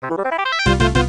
you